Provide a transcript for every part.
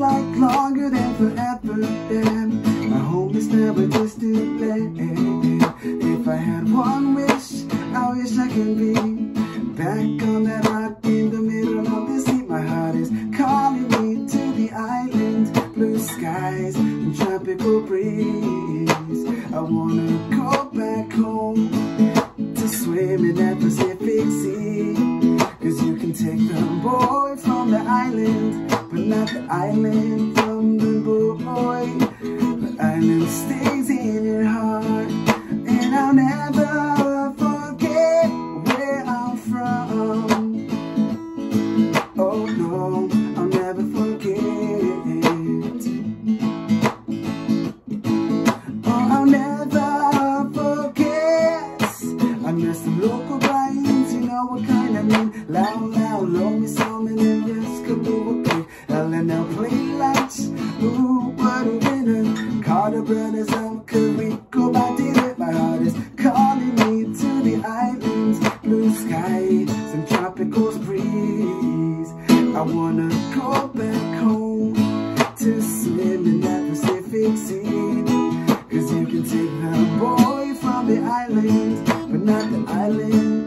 longer than forever. And my home is never just distant land. If I had one wish, I wish I could be back on that rock in the middle of the sea. My heart is calling me to the island, blue skies and tropical breeze. I wanna go back home to swim in that Pacific Sea. Cause you can take the boy from the island, but not the island from the boy. The island stays in your heart, and I'll never forget where I'm from. Oh no, I'll never forget. Oh, I'll never forget. I miss the local grinds, you know what kind I mean. Loud, loud, and yes, kalua play. Play lights. Ooh, what a winner. Carter Brothers out Carico, I did it. My heart is calling me to the islands. Blue skies and tropical breeze. I wanna go back home to swim in that Pacific Sea. Cause you can take the boy from the island, but not the island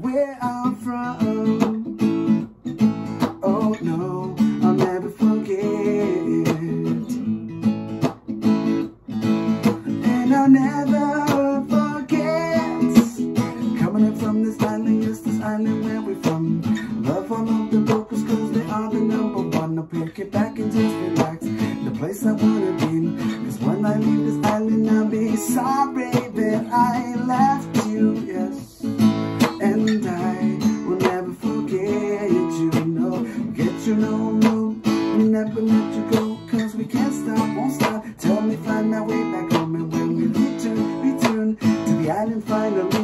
where I'm from. Oh no, I'll never forget. And I'll never forget Coming up from this island, yes, this island where we're from Love all of the locals cause they are the number one I'll pick it back and just relax The place I wanna be Cause when I leave this island I'll be sorry that I return To the island